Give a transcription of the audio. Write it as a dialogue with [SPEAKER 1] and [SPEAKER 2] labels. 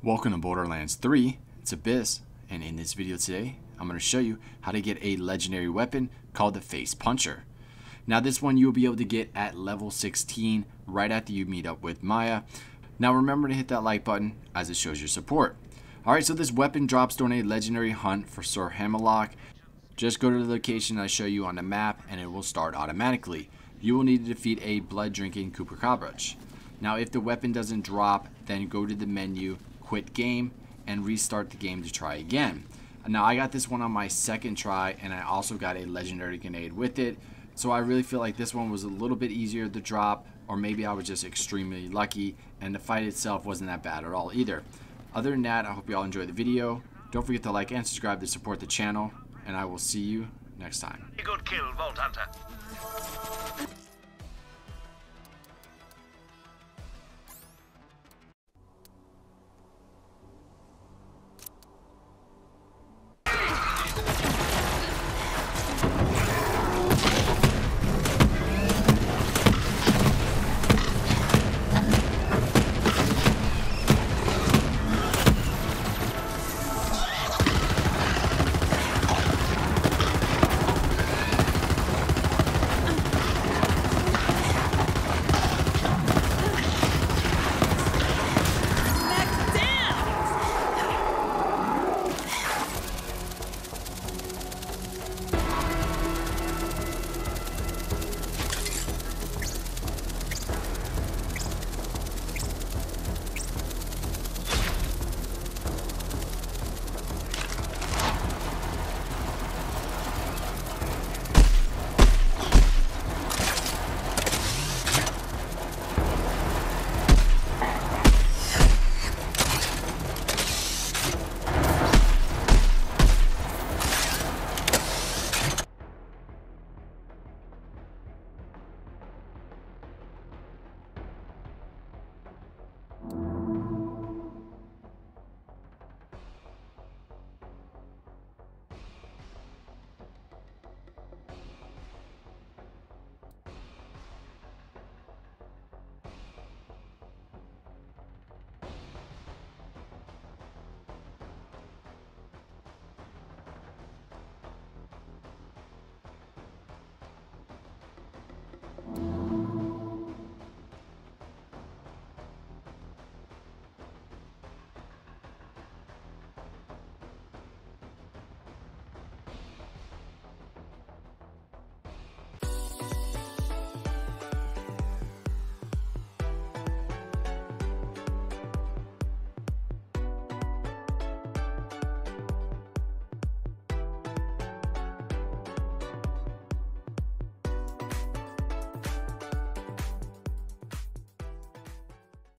[SPEAKER 1] Welcome to Borderlands 3, it's Abyss, and in this video today, I'm going to show you how to get a legendary weapon called the Face Puncher. Now this one you'll be able to get at level 16 right after you meet up with Maya. Now remember to hit that like button as it shows your support. Alright, so this weapon drops during a legendary hunt for Sir Hammerlock. Just go to the location I show you on the map and it will start automatically. You will need to defeat a blood drinking Cooper Chupacabra. Now if the weapon doesn't drop, then go to the menu quit game and restart the game to try again. Now I got this one on my second try and I also got a legendary grenade with it. So I really feel like this one was a little bit easier to drop or maybe I was just extremely lucky and the fight itself wasn't that bad at all either. Other than that, I hope you all enjoyed the video. Don't forget to like and subscribe to support the channel and I will see you next time.
[SPEAKER 2] Good kill, Vault Hunter.